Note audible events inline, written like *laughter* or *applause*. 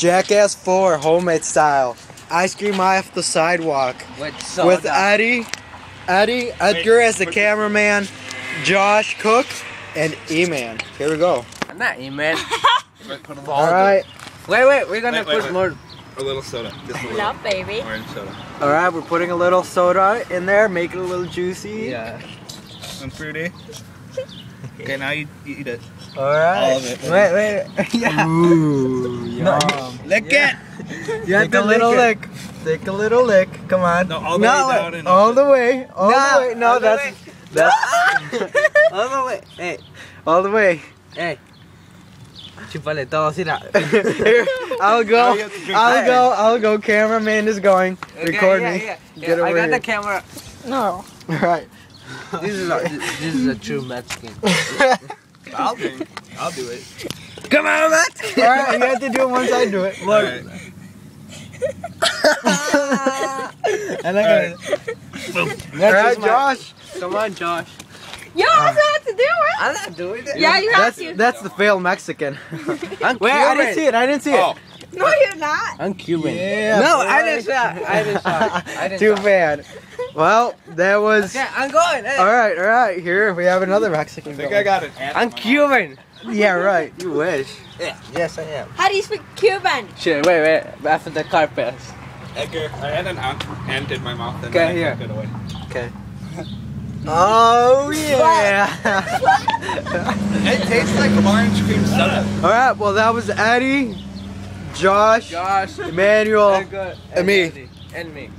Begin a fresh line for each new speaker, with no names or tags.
Jackass 4 homemade style. Ice cream off the sidewalk.
With soda.
With Eddie, Eddie, Edgar as the cameraman, Josh Cook, and E-Man. Here we go.
I'm not E-Man. *laughs*
Alright.
Wait, wait, we're gonna
Wait, wait,
put
wait.
more.
A little soda. Just a little.
No, baby.
Orange soda.
Alright, we're putting a little soda in there, make it a little juicy.
Yeah.
And fruity. Okay, now you, you eat it.
Alright.
All of it.
Wait, wait. *laughs* yeah. Ooh, *laughs* yum.
Lick
Yeah.
it! *laughs*
You have
Take
to
a little
lick. Take a little lick. Come on.
No, all the way down and
all the way. All
No,
the way. No,
all the
that's
way.
that's
All the way. Hey,
all the way.
hey. Chupale todo sila.
Here, I'll go.
Now you have to drink
I'll go. I'll go. Cameraman is going. Record
yeah,
me.
Yeah, yeah.
Get
I got
here.
the camera.
No.
All right. *laughs*
This is a, this is a true Mexican. *laughs*
I'll do I'll do it.
Come on, Matt.
All right. You have to do it once I do it.
Alright. *laughs*
And I
Boom.
All right, Josh.
Come on, Josh.
You also have to do it.
I'm not doing it.
Yeah, you have
That's
to.
that's the failed Mexican.
I'm
Wait, I didn't see it. I didn't see
Oh,
it.
No, you're not.
I'm Cuban.
Yeah,
no,
boy.
I didn't shot. I didn't shot. I didn't
Too
shot.
bad. Well, that was.
Okay, I'm going. Hey.
All right, all right. Here we have another Mexican.
I think
going.
I got it.
I'm Cuban.
Yeah, right. You wish.
Yes, I am.
How do you speak Cuban?
Shit, wait, wait. After the car pass.
Edgar, I had an ant, ant in my mouth and
Okay,
then I
here.
took it away.
Okay. Oh yeah. *laughs*
It tastes like orange cream soda.
all right. Well, that was Eddie, Josh,
Josh.
Emmanuel.
and
and me.
And me.